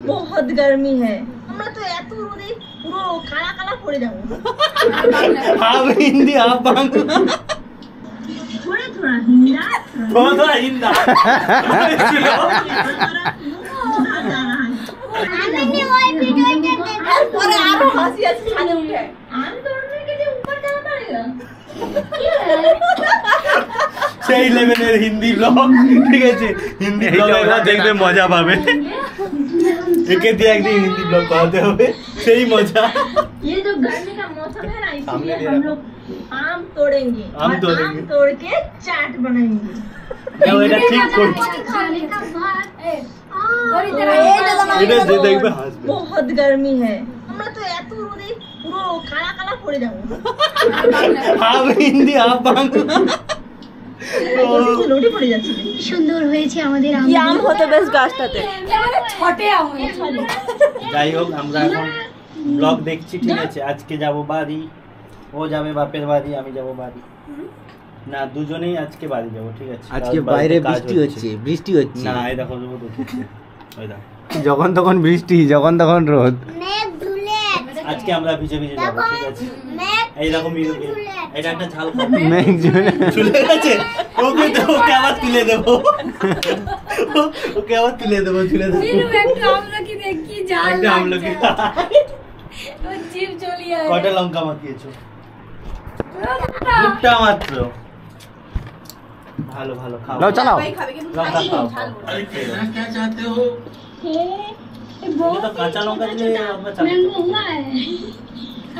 বহুত गर्मी है আমরা তো এত রোদে পুরো কালা কালা পড়ে যাবো हाफ हिंदी हाफ बांग्ला थोड़ा थोड़ा हिंदा थोड़ा थोड़ा हिंदा পরে আরো হাসি হাসি ছাদে উঠে আমি তো উঠে গেছি উপর যাওয়া পারেগা সেই লেভেলের হিন্দি ব্লগ ঠিক আছে হিন্দি ব্লগ এরা দেখবে মজা পাবে একে দিয়ে একদিন হিন্দি ব্লগ করাতে হবে সেই মজা ये जो गर्मी का मौसम है ना सामने इसलिए दे हम रखो। लोग आम तोड़ेंगे आम और तोड़ेंगे। आम तोड़ के चाट बनाएंगे যাও এটা ঠিক করছি এটা যে দেখবে হাসবে बहुत गर्मी है আমরা তো এত রোদে পুরো কালা কালা পড়ে যাবো হাফ হিন্দি হাফ বাংলা লড়ে পড়ে যাচ্ছে সুন্দর হয়েছে আমাদের কি আম হতো বেশ গাছটাতে। যাই হোক আমরা এখন ব্লগ দেখছি ঠিক আছে? আজকে যাব বাড়ি। ও যাবে বাপের বাড়ি আমি যাব বাড়ি। না দুজনেই আজকে বাড়ি যাব ঠিক আছে? আজকে বাইরে বৃষ্টি হচ্ছে। বৃষ্টি হচ্ছে। না এই দেখো যখন তখন বৃষ্টি যখন তখন রোদ। আজকে আমরা ভিজে ভিজে যাব ঠিক আছে? এই দেখো মিরুকে এটা একটা ঝাল চলে গেছে ওকে তো ওকে আবার তুলে দেবো। ওকে আবার তুলে দেবো তুলে দেবো। একটা আমলকি কটা লঙ্কা মাখিয়েছো? দুটা। মাত্র? ভালো ভালো খাও। নাও চালাও। লঙ্কা খাও। খাও। ঠিক আছে। কাঁচা লঙ্কা দিলে আমরা চালাতে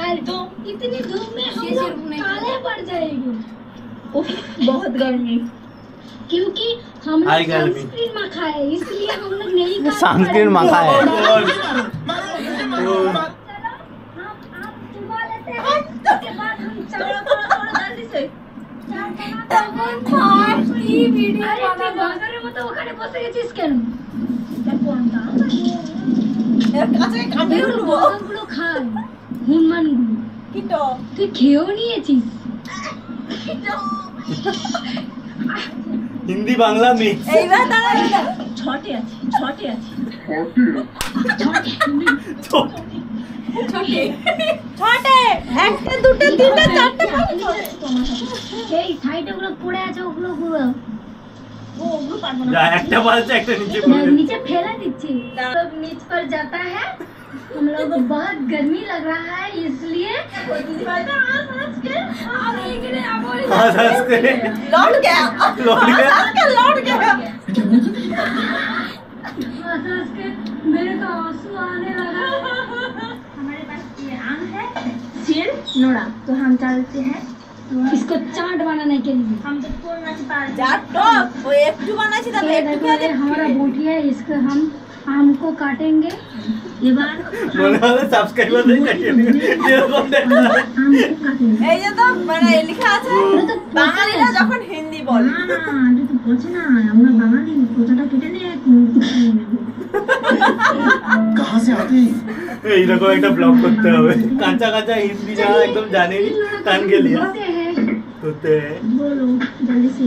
मैंगो हुआ और इतनी धूप में हम लोग काले पड़ जाएँगे। बहुत गर्मी। क्योंकि हम लोग। सनस्क्रीन मखा है इसलिए हम लोग नहीं सनस्क्रीन मखा है। और- তো তুই খেয়েও নিয়েছিস? হিন্দি বাংলা মিক্স এইবার দাঁড়া ছটে আছে ছটে আছে। একটা পড়ে আছে ওগুলো একটা নিচে ফেলা ফেলে দিচ্ছি। নিচ পর যা হ্যাঁ? हम लोग को बहुत गर्मी लग रहा है इसलिए लौट गया। लौट गया? लौट गया। हंस हंस के मेरे तो आँसू आने लगा। हमारे पास ये आम है सिर नोड़ा। तो हम चलते हैं। इसको चाट बनाने के लिए। हम तो नहीं पा टॉप वो एक टू बना चाहिए हमारा बोटी है इसको हम आम को काटेंगे। মনে হলো সাবস্ক্রাইবারদের কাটিয়ে এরকম এই যে তো মানে লেখা আছে বাঙালিরা যখন হিন্দি বলে। না না আমরা বাঙালি কথাটা কেটে নিয়ে এইরকম একটা ব্লগ করতে হবে। কাঁচা কাঁচা হিন্দি যারা একদম জানেনি কান গেলিয়া। হতে বলো জলদি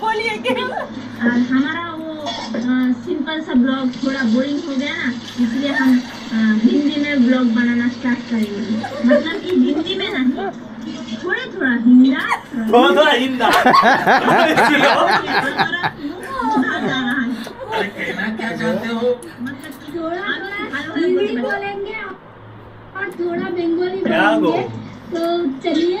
बोलिए हमारा वो सिंपल सा ब्लॉग थोड़ा बोरिंग हो गया ना इसलिए हम हिंदी में ब्लॉग बनाना स्टार्ट करेंगे। मतलब कि हिंदी में नहीं थोड़ा थोड़ा हिंदा। थोड़ा थोड़ा हिंदा थोड़ा बंगाली बोलेंगे। तो चलिए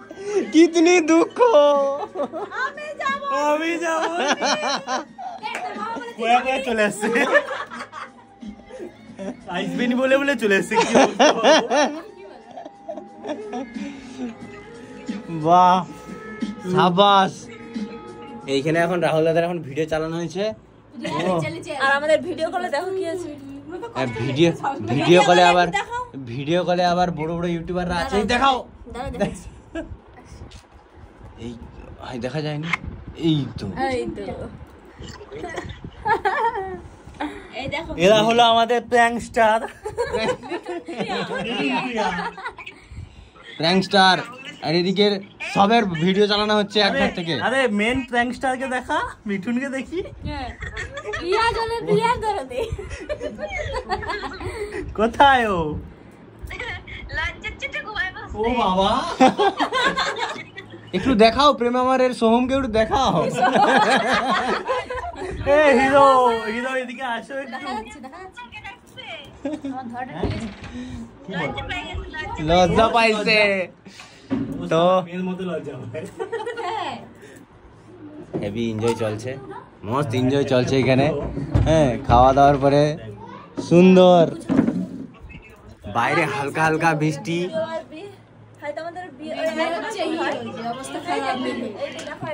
কিতনি দুঃখ আমি যাব। কয়া কয়া চলে আসছে। আসবেনি বলে বলে চলে আসছে কি? বাহ সাবাস। এইখানে এখন রাহুল দাদার এখন ভিডিও চালানো হয়েছে। আর আমাদের ভিডিও কলে দেখো কি আছে। ভিডিও ভিডিও কলে আবার ভিডিও কলে আবার বড় বড় ইউটিউবাররা আছে। এই দেখাও। এই হাই দেখা যায়নি? এই তো। এই তো। এই দেখো। এরা হলো আমাদের প্র্যাঙ্ক স্টার প্র্যাঙ্ক স্টার আর এদিকে সবের ভিডিও চালানো হচ্ছে একবার থেকে। আরে মেন প্র্যাঙ্ক স্টারকে দেখা মিঠুনকে দেখি। ইয়া জলে বিয়ার ধরে দে। কোথায় ও? ও বাবা। একটু দেখাও প্রেম আমারের সোহমকে একটু দেখাও। এ হিরো হিরো এদিকে আসো একটু। লজ্জা পাইছে তো মেয়ের মতো লজ্জা পায়। হেভি এনজয় চলছে। মস্ত এনজয় চলছে এখানে। হ্যাঁ খাওয়া দাওয়ার পরে সুন্দর। বাইরে হালকা হালকা বৃষ্টি। 哎呀，妹妹，哎，你来快。